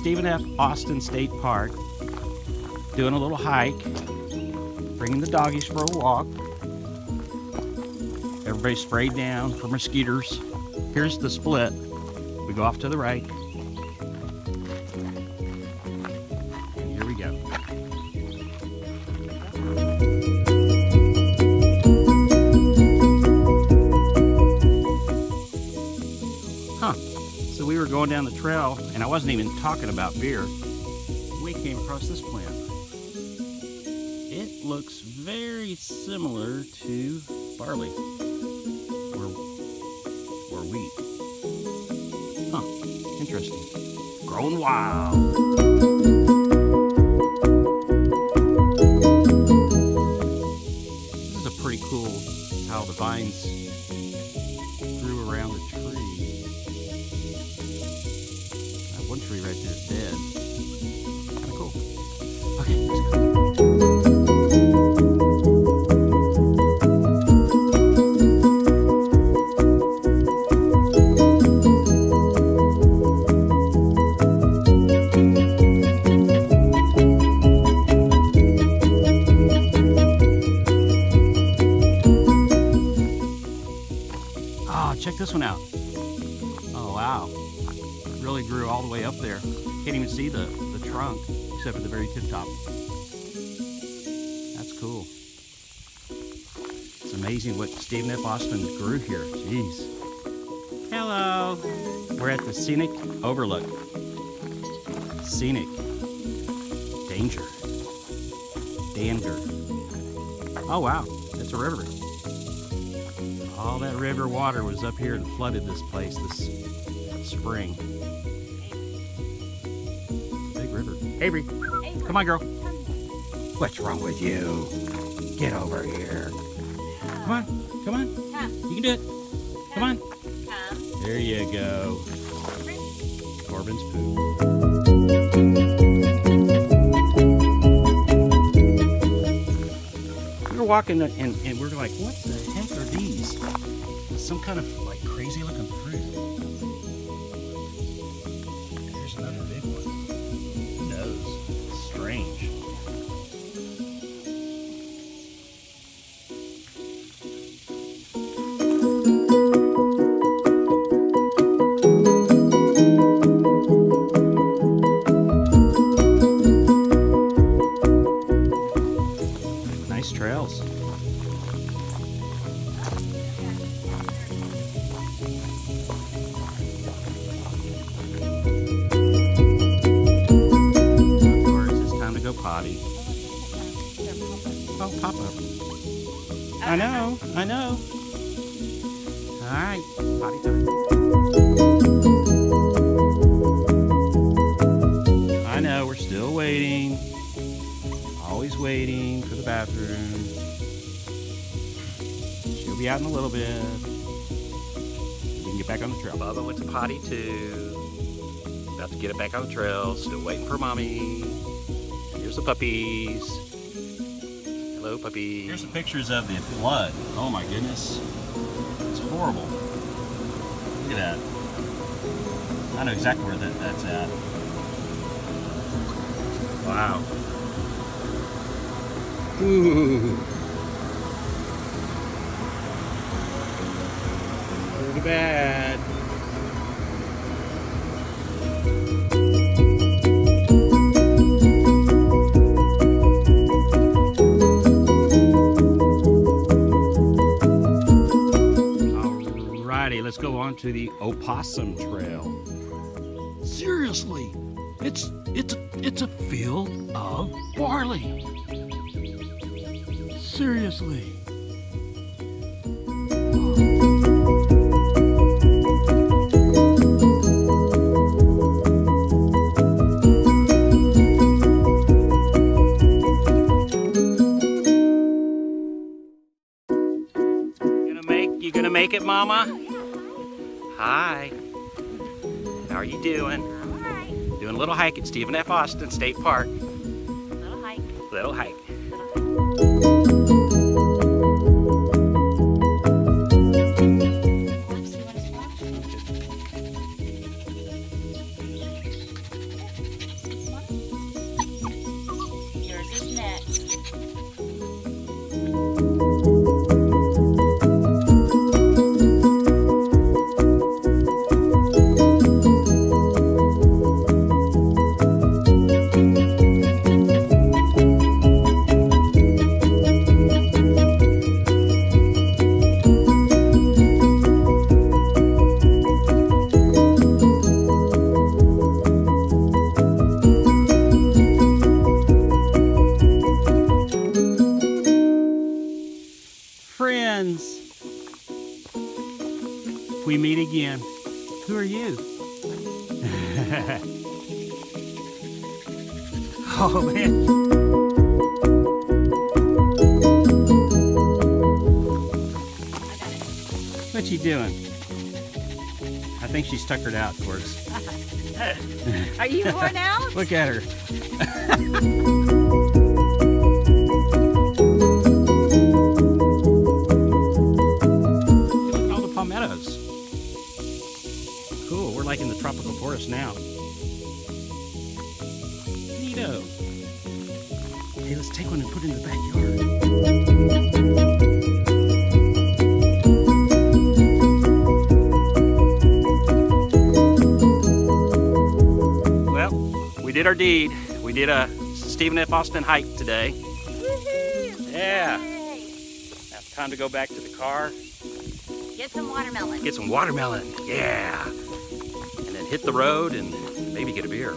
Stephen F. Austin State Park, doing a little hike, bringing the doggies for a walk. Everybody sprayed down for mosquitoes. Here's the split. We go off to the right. So we were going down the trail, and I wasn't even talking about beer. We came across this plant. It looks very similar to barley or, or wheat. Huh. Interesting. Growing wild. This is a pretty cool how the vines Tree right there is dead. Kind of cool. Okay, see the, the trunk, except for the very tip top. That's cool. It's amazing what Stephen F. Austin grew here. Jeez. Hello. We're at the Scenic Overlook. Scenic. Danger. Danger. Oh, wow. It's a river. All that river water was up here and flooded this place this spring. Big river. Avery, come on, girl. What's wrong with you? Get over here. Come on, come on. Come. You can do it. Come on. Come. There you go. Corbin's poop. We were walking and, and, and we're like, what the heck are these? Some kind of like crazy looking fruit. Potty. Oh, pop up. I uh-huh. know, I know. All right, potty time. I know, we're still waiting. Always waiting for the bathroom. She'll be out in a little bit. We can get back on the trail. Bubba went to potty too. About to get it back on the trail. Still waiting for mommy. Here's the puppies. Hello, puppies. Here's the pictures of the flood. Oh my goodness. It's horrible. Look at that. I know exactly where that, that's at. Wow. Ooh. Pretty bad. Alrighty, to the Opossum Trail. Seriously, it's it's it's a field of barley. Seriously. Gonna make you gonna make it, Mama? Hi. How are you doing? Alright. Doing a little hike at Stephen F. Austin State Park. Little hike. Little hike. Alex, you? oh man. What you doing? I think she's tuckered out for us. Are you worn out? Look at her. Like in the tropical forest now. Neato. Hey, let's take one and put it in the backyard. Well, we did our deed. We did a Stephen F. Austin hike today. Yeah. Now it's time to go back to the car, Get some watermelon. get some watermelon. Yeah. Hit the road and maybe get a beer.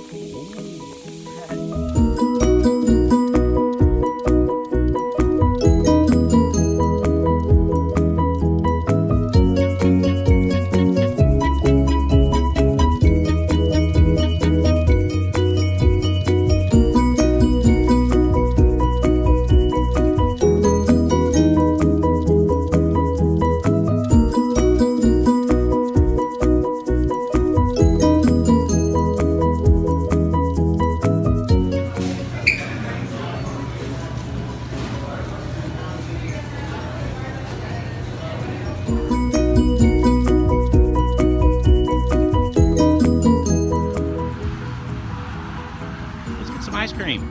Ice cream.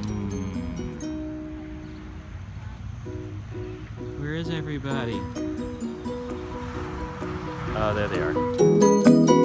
Mm. Where is everybody? Oh, there they are.